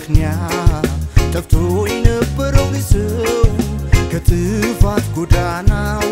በደሉ ምክንያት ጠፍቶ የነበረውን ሰው ከጥፋት ጎዳናው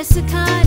It's a kind.